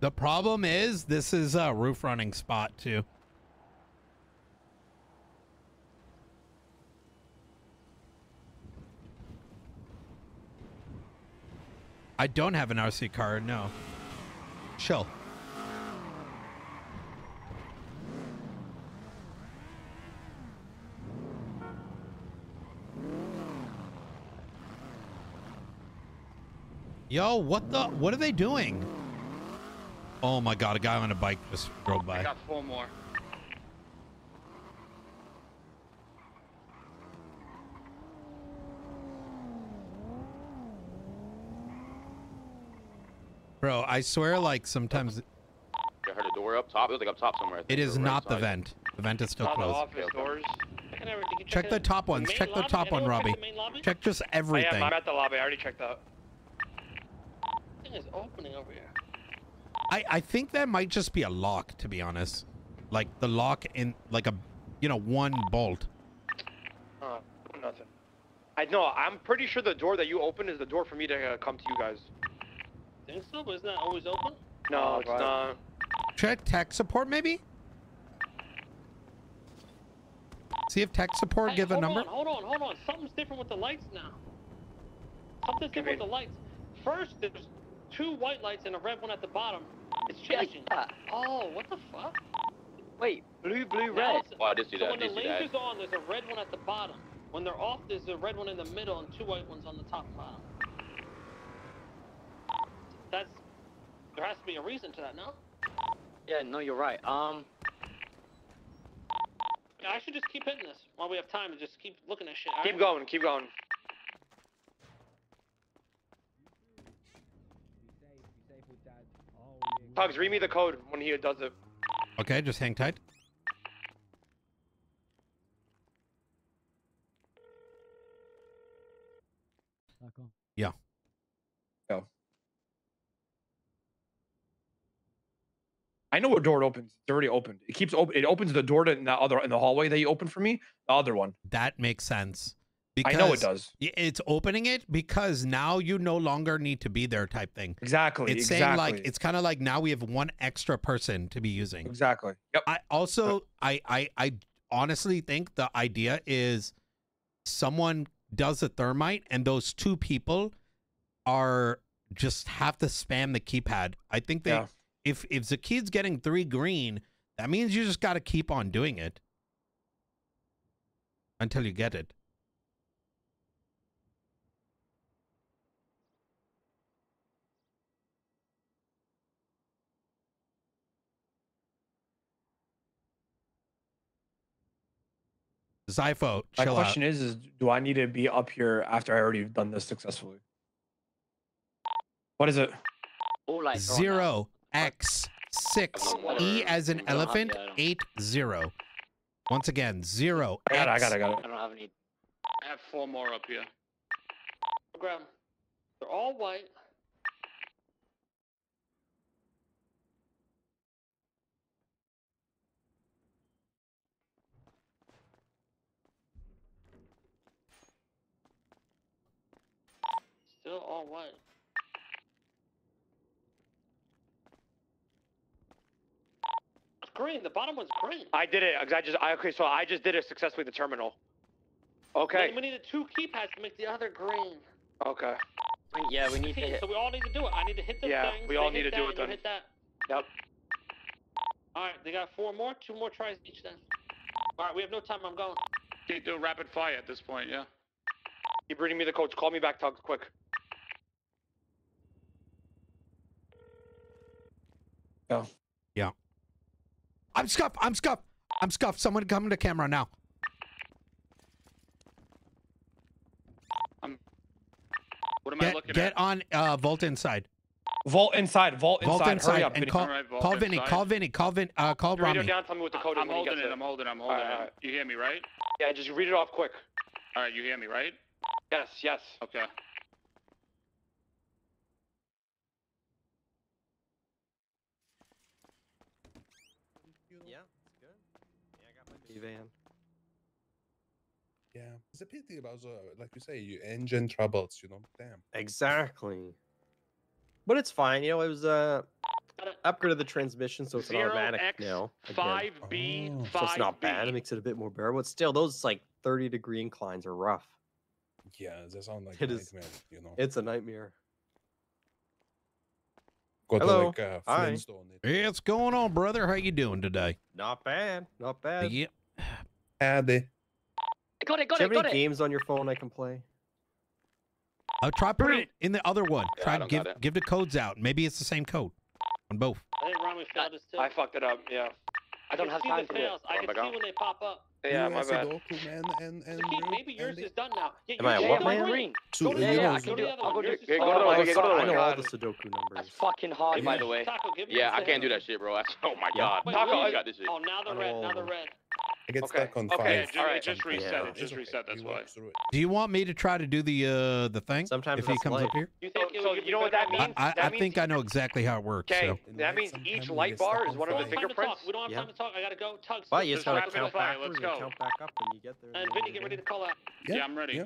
The problem is this is a roof running spot too. I don't have an RC car, no. Chill. Yo, what the what are they doing? Oh my god, a guy on a bike just drove by. I by. got four more. Bro, I swear like sometimes I heard a door up top. It was like up top somewhere. I think, it or is right not the side. vent. The vent is still Not the closed. office doors. Checking Check the top ones. main Check the lobby? top one, Anyone check Robbie. the main lobby? Check just oh, I am. everything. I'm at the lobby. I already checked out. Thing is opening over here. I, I think that might just be a lock, to be honest. Like the lock in like a you know, one bolt. Uh, nothing. I know. I'm pretty sure the door that you open is the door for me to uh, come to you guys. Think so? But isn't that always open? No, Oh, it's right. not. Check tech support maybe? See if tech support Hey, give a hold number. On, hold on, hold on. Something's different with the lights now. Something's different with the lights. First, there's two white lights and a red one at the bottom. It's changing. that. Oh, what the fuck? Wait, blue, blue, Now red. it's- Oh, I did see so that. When the did see that. laser's on, there's a red one at the bottom. When they're off, there's a red one in the middle and two white ones on the top and bottom. That's there has to be a reason to that, no? Yeah, no, you're right. Um, I should just keep hitting this while we have time to just keep looking at shit. Keep alright? going. Keep going. Tuggz, read me the code when he does it. Okay, just hang tight. Yeah. Yeah. I know what door it opens. It's already opened. It keeps open. It opens the door to in the other in the hallway that you opened for me. The other one. That makes sense. I know it does. It's opening it because now you no longer need to be there type thing. Exactly. It's exactly. saying like it's kind of like now we have one extra person to be using. exactly. Yep. I also I I I honestly think the idea is someone does a thermite and those two people are just have to spam the keypad. I think they Yeah. if if Zakid's getting three green, that means you just got to keep on doing it until you get it. Zypho, My chill out. question is, is do I need to be up here after I already done this successfully? What is it? All lights are on now. Zero X six E as in I don't have- elephant yeah, I don't- eight zero. Once again, zero I got it. I X got it. I got I don't have any. I have four more up here. Grab 'em. They're all white. Still all white. It's green. The bottom one's green. I did it. 'cause I just. I, okay, so I just did it successfully. The terminal. Okay. We, we needed two keypads to make the other green. Okay. Yeah, we need to hit. So we all need to do it. I need to hit the Yeah, things. we all need to do it then. Hit that. Yep. All right, they got four more. Two more tries each then. All right, we have no time. I'm going. You do rapid fire at this point, yeah. Keep reading me the codes. Call me back, Tug, quick. I'm scuffed. I'm scuffed. I'm scuffed. Someone come to camera now. What am I looking get at? Get on uh Vault inside. Vault inside. Vault inside. Vault inside Hurry up. and Vinny. call All right, Vault call Vinny. inside. Call Vinny. Call Vin. Uh, call Radio Rami. down. Tell me what the code is I'm when holding get it, I'm holding it, I'm holding Alright, it. alright. You hear me, right? Yeah, just read it off quick. Alright, you hear me, right? Yes, yes. Okay. Yeah, it's good. Yeah, I got my minivan. Yeah, it's a pity about uh, like you say, you engine troubles. You know, damn. Exactly. But it's fine. You know, it was uh upgrade of the transmission, so it's an Zero automatic X now. again. five B Oh. five So it's not bad. It makes it a bit more bearable. But still, those like 30 degree inclines are rough. Yeah, they sound like It a is- You know, It's a nightmare. got Hello. to like uh, Hi. It. Hey, what's going on, brother? How you doing today? Not bad. Not bad. Yeah. Howdy. Got it. Got Do you it. have Got any it. games on your phone I can play? Uh, try putting it in the other one. Yeah, Try don't give give the codes out. Maybe it's the same code on both. I think Rami failed us too. I fucked it up. Yeah. I don't can have time for this. fails. I Oh can see when they pop up. Yeah, You my as bad. Sudoku, man, and and Zakid, Rude, maybe yours Andy? is done now. Yeah, Am I yours at what, man? green. Two Go to the Yeah, other yeah, one. I can do it. I'll go do Yours it. is Yeah, go fine. to the one, my yeah, God. go to the I know all the Sudoku numbers. That's fucking hard, by the way. Taco, give me Yeah, I can't do that shit, bro. Oh my god. Taco, really? You got this shit. Oh, now the I red. Now of the red. I get Okay, stuck on okay, five. Yeah, ju- Alright. just reset. Yeah. It just okay, reset. That's we why. walk through it. Do you want me to try to do the uh the thing? Sometimes if he comes life. up here, You think it so you know what that means? I, That I means- think I know exactly how it works. Okay, So that means each light bar is one of the have time to talk. fingerprints. We don't have Yeah. time to talk. I gotta go. Tuggz. But you just just gotta count fire. let's go. count back up when you get there. And then Vinny, you're get ready to call out. Yeah, Yeah, I'm ready. yeah.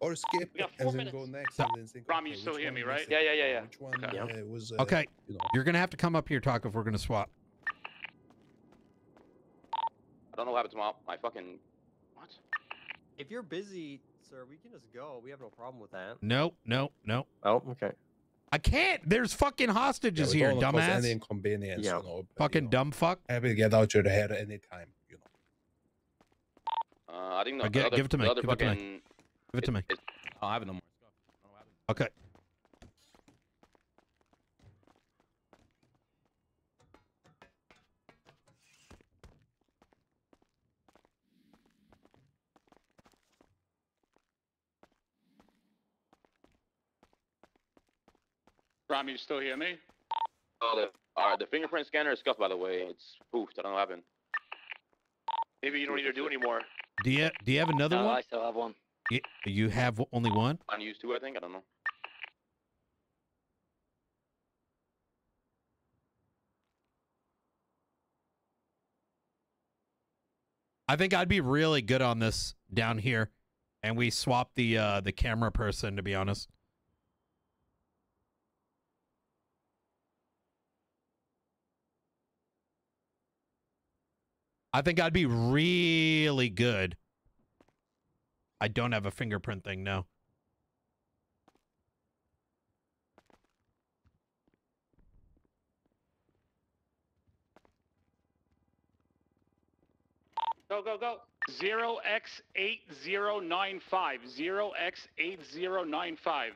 Or skip We got and four then go next. So- and then think, Ram, you still hear me, right? Yeah, yeah, yeah, yeah. Which one Okay. Uh, was? Uh, Okay, you're gonna have to come up here, talk if we're gonna swap. I don't know what happened to my, my fucking. What? If you're busy, sir, we can just go. We have no problem with that. No, no, no. Oh, okay. I can't. There's fucking hostages we here, don't wanna cause dumbass. Any inconvenience, Yeah. you know, Fucking you know, dumb fuck. Happy to get out your hair anytime. You know. Uh, I think the, gi- other, give it to me, give it to me. fucking. Give it to me. it- Oh, I have no more. Okay. Rami, you still hear me? Oh, the, all right, the fingerprint scanner is scuffed, by the way. It's poofed. I don't know what happened. Maybe you don't need to do anymore. Do you do you have another No, one? I still have one. Y- You have only one? Unused two, I think. I don't know. I think I'd be really good on this down here, and we swap the uh the camera person. To be honest, I think I'd be really good. I don't have a fingerprint thing, no. Go, go, go. 0x8095. 0x8095.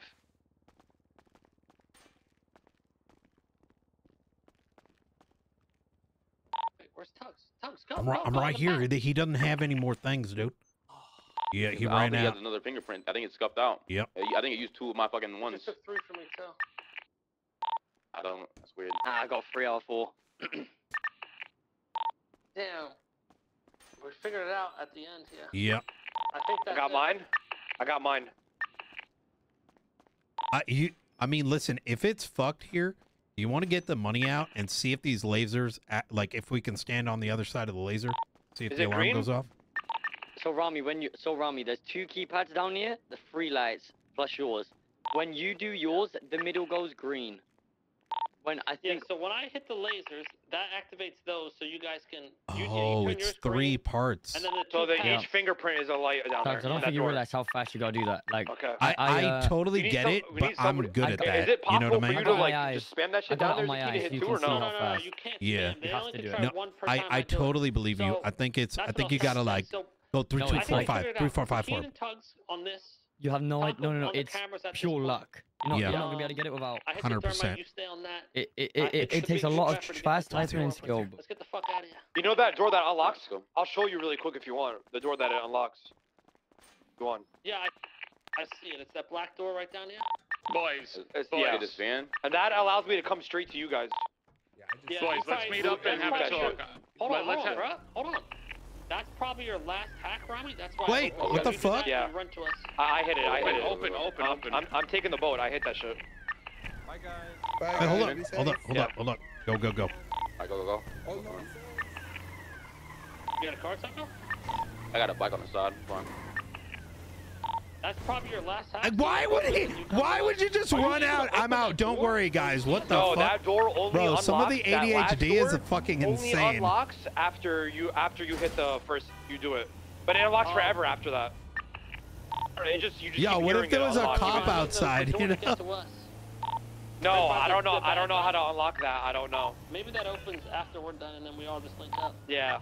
Wait, Where's Tuggz? Tuggz, go. I'm, go, I'm right here. back. He doesn't have any more things, dude. Yeah, he I don't ran think he out. has another fingerprint. I think it's scuffed out. Yep. I think it used two of my fucking ones. Just took three from me too. I don't. That's weird. Ah, I got three out of four. Damn. We figured it out at the end here. Yep. I think I that's got it. mine. I got mine. I you. I mean, listen. If it's fucked here, you want to get the money out and see if these lasers, act, like if we can stand on the other side of the laser, see if Is the alarm green? goes off. So Rami, when you so Rami, there's two keypads down here, the three lights plus yours. When you do yours, the middle goes green. When I Yeah, so when I hit the lasers, that activates those so you guys can. You, you Oh, turn it's yours three green, parts. And then the So the, pads- each fingerprint is a light down there. I don't that think you door. realize how fast you gotta do that. Like, Okay. I, I, uh, totally get some- it, but I'm good I at got- that. Is it you know what I for you mean? to like my just spam that I shit got down there? on my Just need to eyes. hit You two can or see no? how No, no, no, fast. you can't. Yeah. You have to do it. No, I, I totally believe you. I think it's. I think you gotta like go three, No, two, I it's four, like- five, figured it three, out. four, five, Keen four. and Tuggz on this. You have no idea. No, no, no. It's cameras at this pure luck. You're not, Yeah. you're not gonna be able to get it without. I hit the 100%. you stay on that. It it it, it, it takes a lot of fast this typing and skill. Let's get the fuck out of here. You know that door that unlocks? Let's. I'll show you really quick if you want. The door that it unlocks. Go on. Yeah, I, I see it. It's that black door right down here. Boys, It's, Boys. yeah. Get this van. And that allows me to come straight to you guys. Yeah, I just Yeah, boys, let's meet up and have a probably talk. Hold on, Let- hold on, bro. Hold on. That's probably your last hack, Rami. That's why. Wait, I what the You do that fuck? Yeah. Run to us. I, I hit it. I hit it. open, open, I'm, open. I'm, I'm taking the boat. I hit that shit. Bye, guys. Hey, hold Be up, hold safe. up, hold Yeah. up, hold up. Go, go, go. Alright, go, go, go. Oh, no. You got a car, Taco? I got a bike on the side. Fine. That's probably your last hack. Why would he? Why would you just Are you run out? I'm out. Don't door? worry, guys. What the no, fuck? that door only Bro, unlocks. some of the ADHD is door fucking only insane. unlocks after you after you hit the first. You do it, but it unlocks Oh. forever after that. It just you just Yo, what if there it was a cop outside, you know? No, I don't know. I don't know how to unlock that. I don't know. Maybe that opens after we're done, and then we all just link up. Yeah.